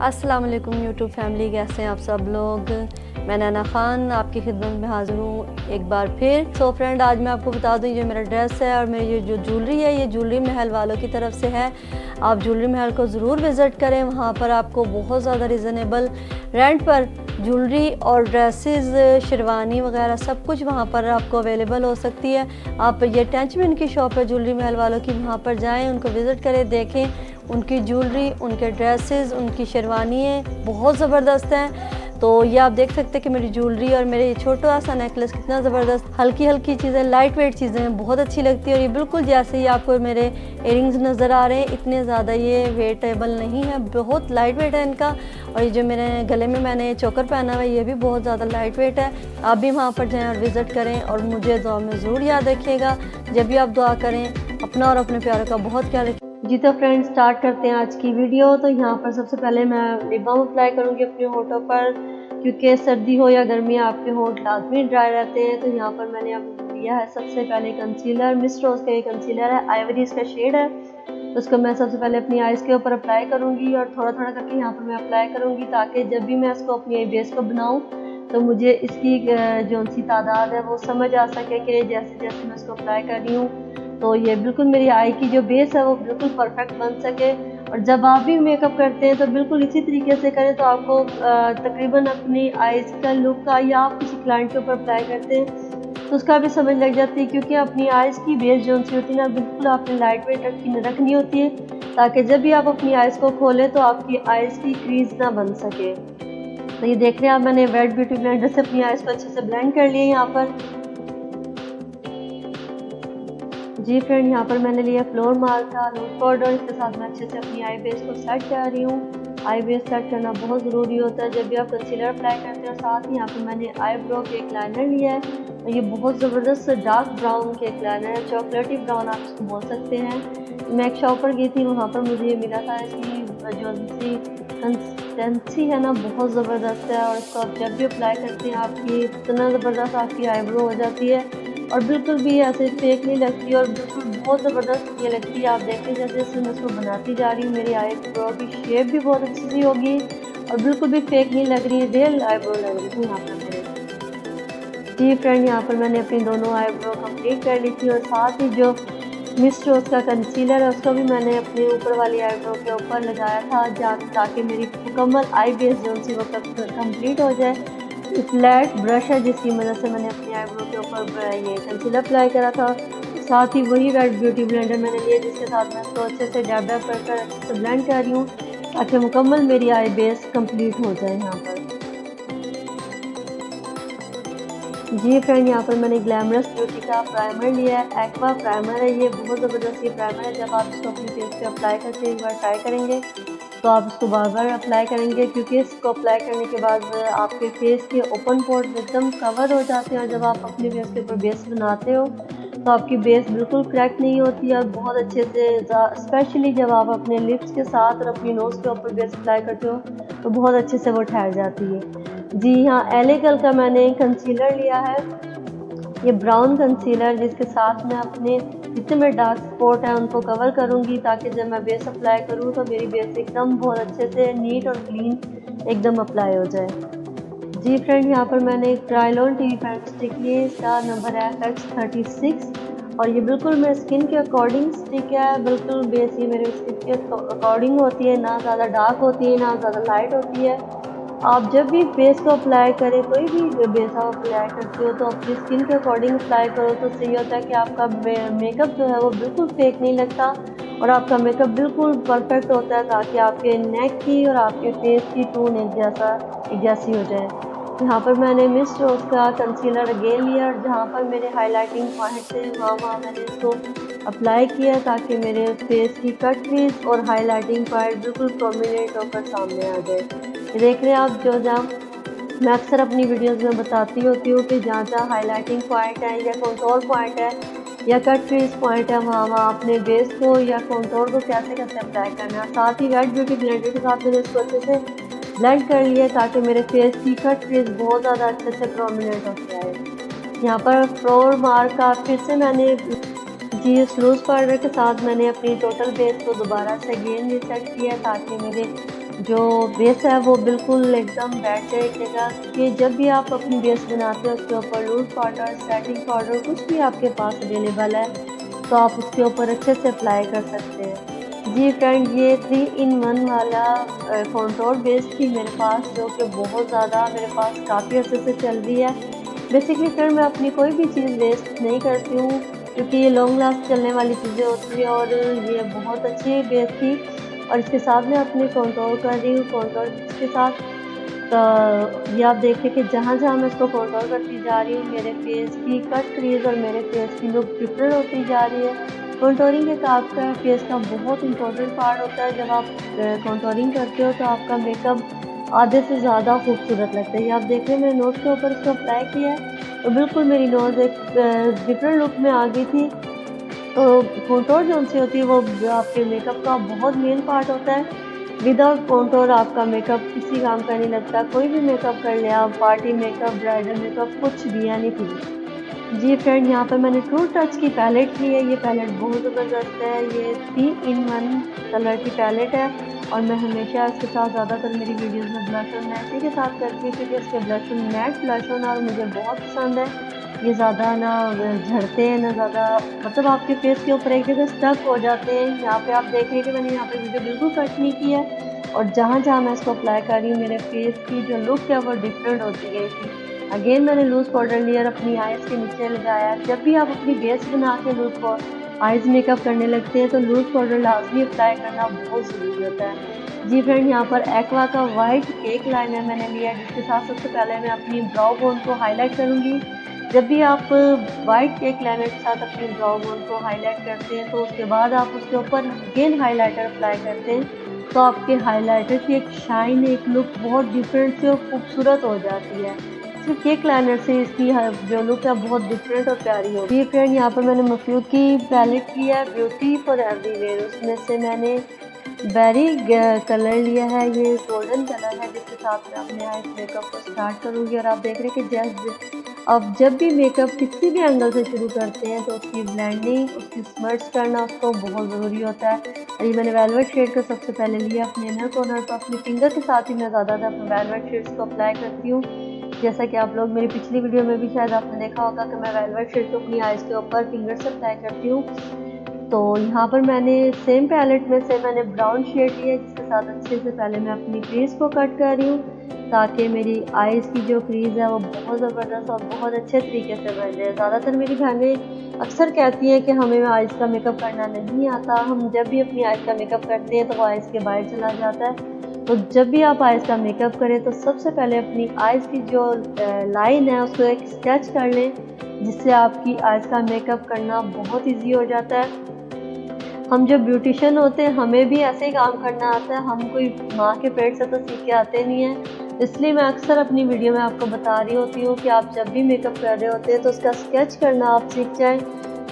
अस्सलाम वालेकुम YouTube family, कैसे हैं आप सब लोग? मैं नैना ख़ान, आपकी खिदमत में हाज़िर हूँ एक बार फिर। सो so फ्रेंड आज मैं आपको बता दूँ, ये मेरा ड्रेस है और मेरी ये जो ज्वेलरी है, ये ज्वेलरी महल वालों की तरफ़ से है। आप ज्वेलरी महल को ज़रूर विज़िट करें। वहाँ पर आपको बहुत ज़्यादा रिजनेबल रेंट पर ज्वेलरी और ड्रेसेस शेरवानी वगैरह सब कुछ वहाँ पर आपको अवेलेबल हो सकती है। आप ये टेंचमेंट की शॉप है ज्वेलरी महल वालों की, वहाँ पर जाएँ, उनको विज़िट करें, देखें। उनकी ज्वेलरी, उनके ड्रेसेस, उनकी शेरवानियाँ बहुत ज़बरदस्त हैं। तो ये आप देख सकते हैं कि मेरी ज्वेलरी और मेरे छोटा सा नेकलेस कितना ज़बरदस्त। हल्की हल्की चीज़ें लाइट वेट चीज़ें बहुत अच्छी लगती है और ये बिल्कुल जैसे ही आपको मेरे इयरिंग्स नज़र आ रहे हैं, इतने ज़्यादा ये वेटेबल नहीं है, बहुत लाइट वेट है इनका। और ये जो मेरे गले में मैंने चोकर पहना हुआ है, ये भी बहुत ज़्यादा लाइट वेट है। आप भी वहाँ पर जाएँ और विज़िट करें और मुझे दुआ में ज़रूर याद रखिएगा। जब भी आप दुआ करें, अपना और अपने प्यारों का बहुत ख्याल रखें जी तो फ्रेंड्स स्टार्ट करते हैं आज की वीडियो तो यहाँ पर सबसे पहले मैं लिप अप्लाई करूँगी अपने होठों पर, क्योंकि सर्दी हो या गर्मी, आपके होठ लाजमी ड्राई रहते हैं। तो यहाँ पर मैंने अब लिया है सबसे पहले कंसीलर मिस रोज का ये कंसीलर है आइवरी इसका शेड है। उसको मैं सबसे पहले अपनी आइज़ के ऊपर अप्लाई करूँगी और थोड़ा थोड़ा करके यहाँ पर मैं अप्लाई करूँगी, ताकि जब भी मैं इसको अपनी बेस को बनाऊँ तो मुझे इसकी जो सी तादाद है, वो समझ आ सके कि जैसे जैसे मैं इसको अप्लाई कर रही हूँ। तो ये बिल्कुल मेरी आई की जो बेस है वो बिल्कुल परफेक्ट बन सके। और जब आप भी मेकअप करते हैं तो बिल्कुल इसी तरीके से करें तो आपको तकरीबन अपनी आईज का लुक का या आप किसी क्लाइंट के ऊपर अप्लाई करते हैं तो उसका भी समझ लग जाती है। क्योंकि अपनी आइज़ की बेस जो होती है ना, बिल्कुल आपने लाइट वेट रखी रखनी होती है, ताकि जब भी आप अपनी आइज़ को खोलें तो आपकी आइज़ की क्रीज ना बन सके। तो ये देख रहे हैं आप, मैंने वेट ब्यूटी ब्लेंडर से अपनी आइज़ को अच्छे से ब्लेंड कर लिया यहाँ पर। जी फ्रेंड यहाँ पर मैंने लिया फ्लोर मार का लूज पाउडर इसके साथ मैं अच्छे से अपनी आई बेस को सेट कर रही हूँ। आई बेस सेट करना बहुत ज़रूरी होता है, जब भी आप कंसीलर अप्लाई करते हैं, साथ ही यहाँ पर मैंने आई ब्रो के एक लाइनर लिया है। ये बहुत ज़बरदस्त डार्क ब्राउन के एक लाइनर है चॉकलेटी ब्राउन आप इसको बोल सकते हैं। मैं एक शॉप पर गई थी, वहाँ पर मुझे ये मिला था इसकी जो सी कंसिस्टेंसी है ना, बहुत ज़बरदस्त है। और इसको आप जब भी अप्लाई करते हैं, आपकी इतना ज़बरदस्त आपकी आईब्रो हो जाती है। और बिल्कुल भी ऐसे फेक नहीं लगती और बिल्कुल बहुत ज़बरदस्त ये लगती है। आप देखते जैसे जैसे मैं उसको बनाती जा रही हूँ। मेरी आई ब्रो की शेप भी बहुत अच्छी सी होगी और बिल्कुल भी फेक नहीं लग रही है। रियल आई ब्रो लग रही थी यहाँ पर जी फ्रेंड यहाँ पर मैंने अपनी दोनों आई ब्रो कंप्लीट कर ली थी और साथ ही जो मिस रोज का कंसीलर है, उसको भी मैंने अपने ऊपर वाली आईब्रो के ऊपर लगाया था जहाँ ताकि मेरी मुकम्मल आई बेस जो सी वो कंप्लीट हो जाए। फ्लैट ब्रश है, जिसकी मदद से मैंने अपनी आईब्रो के ऊपर ये कंसीलर अप्लाई करा था। साथ ही वही रेड ब्यूटी ब्लेंडर मैंने लिया, जिसके साथ मैं इसको अच्छे से डैब डैब कर अच्छे से ब्लेंड कर रही हूँ, ताकि मुकम्मल मेरी आई बेस कंप्लीट हो जाए यहाँ पर। जी फ्रेंड यहाँ पर मैंने ग्लैमरस ब्यूटी का प्राइमर लिया है एक्वा प्राइमर है ये, बहुत ज़बरदस्त ये प्राइमर है, जब आप इसको अपनी फेस पे अप्लाई करके एक बार ट्राई करेंगे तो आप इसको बार बार अप्लाई करेंगे, क्योंकि इसको अप्लाई करने के बाद आपके फेस के ओपन पोर्ट एकदम कवर हो जाते हैं। और जब आप अपने फेस के ऊपर बेस बनाते हो तो आपकी बेस बिल्कुल क्रैक नहीं होती और बहुत अच्छे से स्पेशली जब आप अपने लिप्स के साथ और अपनी नोज़ के ऊपर बेस अप्लाई करते हो तो बहुत अच्छे से वो ठहर जाती है। जी हाँ एलेगल का मैंने कंसीलर लिया है। ये ब्राउन कंसीलर जिसके साथ मैं अपने जितने मेरे डार्क स्पॉट हैं, उनको कवर करूँगी ताकि जब मैं बेस अप्लाई करूँ तो मेरी बेस एकदम बहुत अच्छे से नीट और क्लीन एकदम अप्लाई हो जाए। जी फ्रेंड यहाँ पर मैंने एक ट्राइलोन टी पैंट स्टिक ली इसका नंबर है एक्स थर्टी सिक्स और ये बिल्कुल मेरे स्किन के अकॉर्डिंग स्टिक है, बिल्कुल बेस ये मेरे स्किन के अकॉर्डिंग होती है, ना ज़्यादा डार्क होती है, ना ज़्यादा लाइट होती है। आप जब भी फेस को अप्लाई करें, कोई भी बेस आप अप्लाई करते हो तो अपनी स्किन के अकॉर्डिंग अप्लाई करो तो सही होता है कि आपका मेकअप जो है वो बिल्कुल फेक नहीं लगता और आपका मेकअप बिल्कुल परफेक्ट होता है ताकि आपके नेक की और आपके फेस की टून एक जैसा, एक जैसी हो जाए। यहाँ पर मैंने मिस रोज का कंसीलर अगेन लिया और जहाँ पर मेरे हाईलाइटिंग पॉइंट थे, वहाँ वहाँ मैंने इसको अप्लाई किया ताकि मेरे फेस की कट क्रीज और हाईलाइटिंग पॉइंट बिल्कुल प्रोमिनेंट होकर सामने आ जाए। देख रहे हैं आप जो जहाँ। मैं अक्सर अपनी वीडियोस में बताती होती हूँ कि जहाँ जहाँ हाईलाइटिंग पॉइंट है, या कंट्रोल पॉइंट है, या कट क्रीज पॉइंट है, वहाँ वहाँ अपने बेस को या कंट्रोल को कैसे कैसे अप्लाई करना है। साथ ही रेड ब्यूटी ब्लेंडर के साथ मैंने इसको अच्छे से ब्लेंड कर लिया ताकि मेरे फेस की कट क्रीज बहुत ज़्यादा अच्छे से प्रोमिनेंट हो जाए। यहाँ पर फ्लोर मार्क का फिर से मैंने जी स्लूज पाउडर के साथ मैंने अपनी टोटल बेस को दोबारा से गेन सेट किया ताकि मेरे जो बेस है वो बिल्कुल एकदम बैठ जाएगा कि जब भी आप अपनी बेस बनाते हो, उसके ऊपर लूज पाउडर सेटिंग पाउडर कुछ भी आपके पास अवेलेबल है तो आप उसके ऊपर अच्छे से अप्लाई कर सकते हैं। जी फ्रेंड ये थ्री इन वन वाला कॉन्टोर बेस थी मेरे पास, जो कि बहुत ज़्यादा मेरे पास काफ़ी अच्छे से चल रही है। बेसिकली फ्रेंड मैं अपनी कोई भी चीज़ वेस्ट नहीं करती हूँ, क्योंकि ये लॉन्ग लास्ट चलने वाली चीज़ें होती हैं और ये बहुत अच्छी बेस थी। और इसके साथ मैं अपने कंट्रोल कर रही हूँ कंट्रोल के साथ तो ये आप देखिए कि जहाँ जहाँ मैं इसको कंट्रोल करती जा रही हूँ, मेरे फेस की कट क्रीज और मेरे फेस की लुक डिफरेंट होती जा रही है। कंट्रोलिंग एक आपका फेस का बहुत इंपॉर्टेंट पार्ट होता है। जब आप कंट्रोलिंग करते हो तो आपका मेकअप आधे से ज़्यादा खूबसूरत लगता है। ये आप देख रहे हैं मैंने नोट के ऊपर इसको अप्लाई किया है। तो बिल्कुल मेरी नोज़ एक डिफरेंट लुक में आ गई थी। तो कॉन्टोर जो सी होती है, वो आपके मेकअप का बहुत मेन पार्ट होता है। विदाउट कॉन्टोर आपका मेकअप किसी काम का नहीं लगता। कोई भी मेकअप कर लिया आप पार्टी मेकअप ब्राइडल मेकअप कुछ भी यानी फिर जी फ्रेंड यहाँ पर मैंने ट्रू टच की पैलेट ली है। ये पैलेट बहुत ज़बरदस्त है। ये थ्री इन वन कलर की पैलेट है। और मैं हमेशा इसके साथ ज़्यादातर मेरी वीडियोस में ब्लश और मैटी के साथ करती हूँ, क्योंकि इसके ब्लश मैट ब्लश और मुझे बहुत पसंद है। ये ज़्यादा ना झड़ते हैं, ना ज़्यादा मतलब आपके फेस के ऊपर एक जगह स्टक हो जाते हैं। यहाँ पे आप देख रहे हैं कि मैंने यहाँ पे वीडियो बिल्कुल कट नहीं किया है। और जहाँ जहाँ मैं इसको अप्लाई कर रही हूँ, मेरे फेस की जो लुक है, वो डिफरेंट होती थी अगेन मैंने लूज़ पाउडर लिया और अपनी आइज़ के नीचे लगाया जब भी आप अपनी बेस बना के लूज़ आइज़ मेकअप करने लगते हैं तो लूज़ पाउडर लाजमी अप्लाई करना बहुत ज़रूरी होता है। जी फ्रेंड यहाँ पर एक्वा का वाइट केक लाइनर मैंने लिया जिसके साथ सबसे पहले मैं अपनी ब्राउ बोन को हाईलाइट करूँगी। जब भी आप वाइट केक लाइनर के साथ अपने ब्राउ बोन को हाईलाइट करते हैं तो उसके बाद आप उसके ऊपर गेन हाईलाइटर अप्लाई करते हैं तो आपके हाईलाइटर की एक शाइन एक लुक बहुत डिफरेंट से और खूबसूरत हो जाती है। सिर्फ़ केक लाइनर से इसकी जो लुक है, बहुत डिफरेंट और प्यारी होगी। ये फ्रेंड यहाँ पर मैंने मफ्यू की पैलेट की है ब्यूटी फॉर एवरीवेयर उसमें से मैंने बेरी कलर लिया है, ये गोल्डन कलर है, जिसके साथ मैं अपने आइस मेकअप को स्टार्ट करूँगी। और आप देख रहे हैं कि जस्ट अब जब भी मेकअप किसी भी एंगल से शुरू करते हैं तो उसकी ब्लेंडिंग उसकी स्मर्ट्स करना उसको बहुत ज़रूरी होता है। और ये मैंने वेलवेट शेड का सबसे पहले लिया अपने इनर कॉर्नर पर। अपने फिंगर के साथ ही मैं ज़्यादातर अपने वेलवेट शेड्स को अप्लाई करती हूँ। जैसा कि आप लोग मेरी पिछली वीडियो में भी शायद आपने देखा होगा कि मैं वेलवेट शेड को अपनी आइज़ के ऊपर फिंगर से अप्लाई करती हूँ। तो यहाँ पर मैंने सेम पैलेट में से मैंने ब्राउन शेड लिया, जिसके साथ अच्छे से पहले मैं अपनी फेस को कट कर रही हूँ। ताकि मेरी आइज़ की जो क्रीज़ है वो बहुत ज़बरदस्त और बहुत अच्छे तरीके से बन जाए। ज़्यादातर मेरी बहनें अक्सर कहती हैं कि हमें आइज़ का मेकअप करना नहीं आता। हम जब भी अपनी आइज़ का मेकअप करते हैं तो वो आइज़ के बाहर चला जाता है। तो जब भी आप आइज़ का मेकअप करें तो सबसे पहले अपनी आइज़ की जो लाइन है उसको एक स्केच कर लें, जिससे आपकी आइज़ का मेकअप करना बहुत ईजी हो जाता है। हम जो ब्यूटिशियन होते हैं, हमें भी ऐसे ही काम करना आता है। हम कोई माँ के पेट से तो सीख के आते नहीं हैं। इसलिए मैं अक्सर अपनी वीडियो में आपको बता रही होती हूँ कि आप जब भी मेकअप कर रहे होते हैं तो उसका स्केच करना आप सीख जाएँ।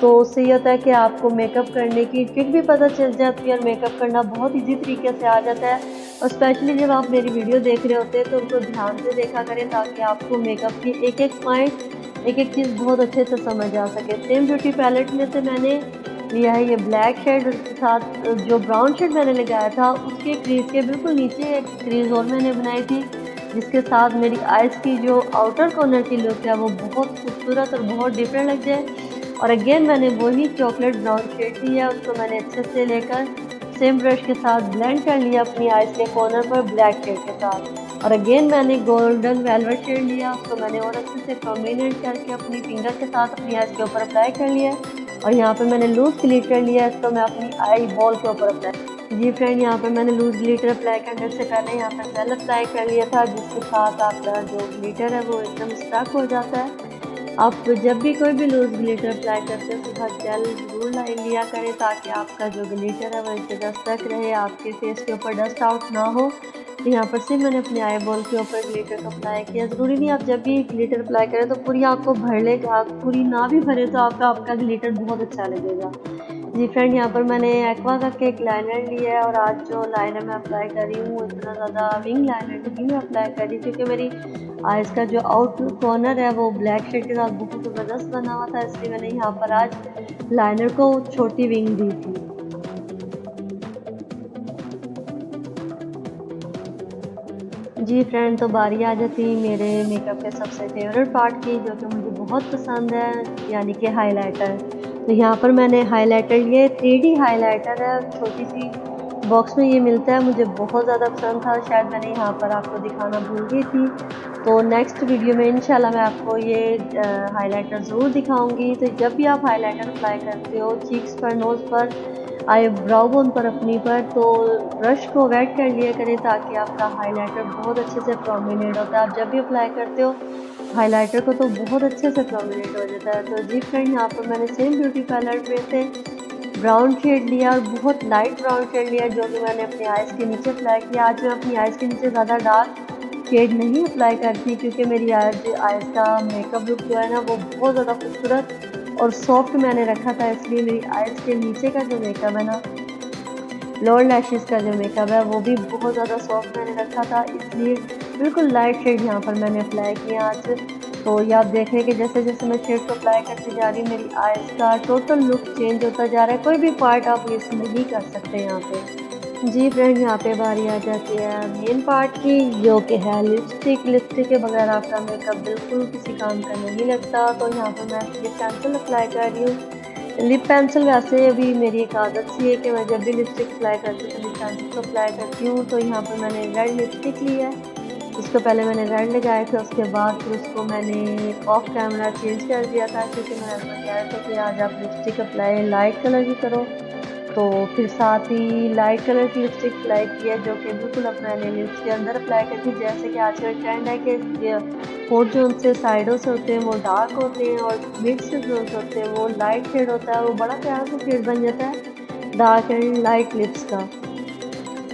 तो उससे ये होता है कि आपको मेकअप करने की ट्रिक भी पता चल जाती है और मेकअप करना बहुत ईजी तरीके से आ जाता है। और स्पेशली जब आप मेरी वीडियो देख रहे होते हैं तो उनको ध्यान से देखा करें ताकि आपको मेकअप की एक एक पॉइंट एक एक चीज़ बहुत अच्छे से समझ आ सके। सेम ब्यूटी पैलेट में से मैंने लिया है, ये ब्लैक शेड उसके साथ, जो ब्राउन शेड मैंने लगाया था, उसके क्रीज के बिल्कुल नीचे एक क्रीज और मैंने बनाई थी, जिसके साथ मेरी आइज़ की जो आउटर कॉर्नर की लुक है, वो बहुत खूबसूरत और बहुत डिफरेंट लग जाए और अगेन मैंने वही चॉकलेट ब्राउन शेड ली है, उसको मैंने अच्छे से लेकर सेम ब्रश के साथ ब्लेंड कर लिया, अपनी आइज़ के कॉर्नर पर ब्लैक शेड के साथ। और अगेन मैंने गोल्डन वेलवेट शेड लिया, उसको मैंने और अच्छे से कॉम्बिनेट करके अपनी फिंगर के साथ अपनी आइज़ के ऊपर अप्लाई कर लिया। और यहाँ पर मैंने लूज ग्लीटर लिया है इसको मैं अपनी आई बॉल के ऊपर अप्लाई जी फ्रेंड यहाँ पर मैंने लूज ग्लीटर अप्लाई करने से पहले यहाँ पर जेल अप्लाई कर लिया था, जिसके साथ आपका जो ग्लीटर है वो एकदम स्टक हो जाता है। आप जब भी कोई भी लूज ग्लीटर अप्लाई करते हैं उसके साथ जेल ज़रूर लिया करें ताकि आपका जो ग्लीटर है वो एक जगह स्टक रहे, आपके फेस के ऊपर डस्ट आउट ना हो। तो यहाँ पर सिर्फ़ मैंने अपने आई बॉल के ऊपर ग्लीटर को अप्लाई किया। ज़रूरी नहीं आप जब भी ग्लीटर अप्लाई करें तो पूरी आपको भर लेगा पूरी ना भी भरे तो आपका आपका ग्लीटर बहुत अच्छा लगेगा। जी फ्रेंड यहाँ पर मैंने एक्वा का केक लाइनर लिया है और आज जो लाइनर मैं अप्लाई कर रही हूँ, इतना ज़्यादा विंग लाइनर नहीं मैं अप्लाई कर रही क्योंकि मेरी आइज़ का जो आउट कॉर्नर है वो ब्लैक शेड के साथ बहुत ज़बरदस्त बना हुआ था, इसलिए मैंने यहाँ पर आज लाइनर को छोटी विंग दी थी। जी फ्रेंड तो बारी आ जाती मेरे मेकअप के सबसे फेवरेट पार्ट की, जो कि मुझे बहुत पसंद है, यानी कि हाइलाइटर तो यहाँ पर मैंने हाइलाइटर लिए थ्री डी हाइलाइटर है, छोटी सी बॉक्स में ये मिलता है, मुझे बहुत ज़्यादा पसंद था, शायद मैंने यहाँ पर आपको दिखाना भूल गई थी। तो नेक्स्ट वीडियो में इंशाल्लाह मैं आपको ये हाइलाइटर ज़रूर दिखाऊँगी। तो जब भी आप हाइलाइटर अप्लाई करते हो चीक्स पर नोज़ पर आई ब्राउ बोन पर अपनी पर तो ब्रश को वेट कर लिया करें ताकि आपका हाइलाइटर बहुत अच्छे से प्रोमिनेट होता है। आप जब भी अप्लाई करते हो हाइलाइटर को तो बहुत अच्छे से प्रोमिनेट हो जाता है। तो जी फ्रेंड यहाँ पर मैंने सेम ब्यूटी पार्लर में से ब्राउन शेड लिया और बहुत लाइट ब्राउन शेड लिया, जो कि मैंने अपनी आइज़ के नीचे अप्लाई किया। आज मैं अपनी आइज़ के नीचे ज़्यादा डार्क शेड नहीं अप्लाई करती, क्योंकि मेरी आइज़ आइज़ का मेकअप लुक जो है ना, वो बहुत ज़्यादा खूबसूरत और सॉफ्ट मैंने रखा था, इसलिए मेरी आइज़ के नीचे का जो मेकअप है ना लोअर लैशेस का जो मेकअप है, वो भी बहुत ज़्यादा सॉफ्ट मैंने रखा था। इसलिए बिल्कुल लाइट शेड यहाँ पर मैंने अप्लाई किया आज। तो ये आप देख रहे हैं कि जैसे जैसे मैं शेड को अप्लाई करती जा रही मेरी आइज़ का टोटल लुक चेंज होता जा रहा है। कोई भी पार्ट आप ये नहीं कर सकते यहाँ पे। जी फ्रेंड, यहाँ पे बारी आ जाती है मेन पार्ट की, जो कि है लिपस्टिक लिपस्टिक के बगैर आपका मेकअप बिल्कुल किसी काम का नहीं लगता तो यहाँ पर मैं लिप पेंसिल अप्लाई कर रही हूँ। लिप पेंसिल वैसे अभी मेरी एक आदत सी है कि मैं जब भी लिपस्टिक अप्लाई करती हूँ तो लिप पेंसिल को अप्लाई करती हूँ तो यहाँ पर मैंने रेड लिपस्टिक ली है। इसको पहले मैंने रेड लगाया था उसके बाद फिर उसको मैंने ऑफ़ कैमरा चेंज कर दिया था, क्योंकि मैंने कह था कि आज आप लिपस्टिक अप्लाई लाइट कलर की करो। तो फिर साथ ही लाइट कलर की लिपस्टिक अप्लाई किया जो कि बिल्कुल अपना लिप्स के अंदर अप्लाई करती जैसे कि आजकल ट्रेंड है कि होट जो उनसे साइडों से होते हैं, वो डार्क होते हैं और मिक्स जो होते हैं। वो लाइट शेड होता है, वो बड़ा प्यारा सा शेड बन जाता है डार्क एंड लाइट लिप्स का।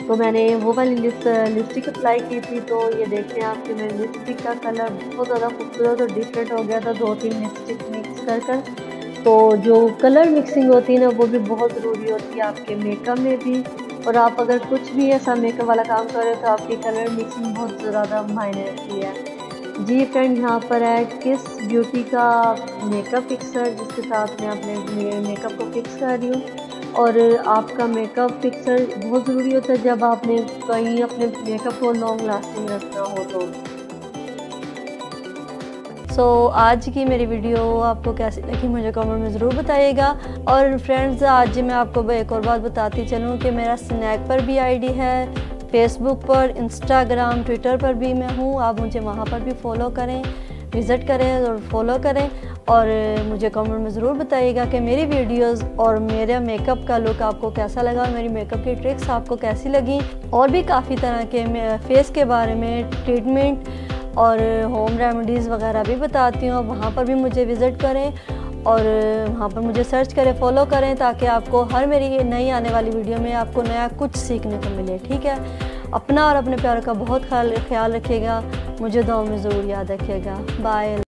तो मैंने वो वाली लिप लिपस्टिक अप्लाई की थी तो ये देखते हैं आपके मेरे लिपस्टिक का कलर बहुत ज़्यादा खूबसूरत और डिफरेंट हो गया था दो तीन लिपस्टिक मिक्स कर कर। तो जो कलर मिक्सिंग होती है ना, वो भी बहुत ज़रूरी होती है आपके मेकअप में भी। और आप अगर कुछ भी ऐसा मेकअप वाला काम कर रहे हो तो आपकी कलर मिक्सिंग बहुत ज़्यादा मायने रखती है। जी फ्रेंड यहाँ पर है किस ब्यूटी का मेकअप फिक्सर जिसके साथ मैं अपने मेकअप को फिक्स कर रही हूँ। और आपका मेकअप फिक्सर बहुत ज़रूरी होता है जब आपने कहीं अपने मेकअप को लॉन्ग लास्टिंग रखना हो तो। सो so, आज की मेरी वीडियो आपको कैसी लगी मुझे कमेंट में ज़रूर बताइएगा। और फ्रेंड्स आज मैं आपको एक और बात बताती चलूँ कि मेरा स्नैक पर भी आईडी है फेसबुक पर इंस्टाग्राम ट्विटर पर भी मैं हूँ। आप मुझे वहाँ पर भी फॉलो करें विज़िट करें और फॉलो करें। और मुझे कमेंट में ज़रूर बताइएगा कि मेरी वीडियोस और मेरा मेकअप का लुक आपको कैसा लगा मेरी मेकअप की ट्रिक्स आपको कैसी लगी। और भी काफ़ी तरह के फेस के बारे में ट्रीटमेंट और होम रेमेडीज़ वगैरह भी बताती हूँ। वहाँ पर भी मुझे विज़िट करें और वहाँ पर मुझे सर्च करें फॉलो करें ताकि आपको हर मेरी नई आने वाली वीडियो में आपको नया कुछ सीखने को मिले, ठीक है? अपना और अपने प्यार का बहुत ख्याल ख्याल रखिएगा। मुझे दो में ज़रूर याद रखिएगा। बाय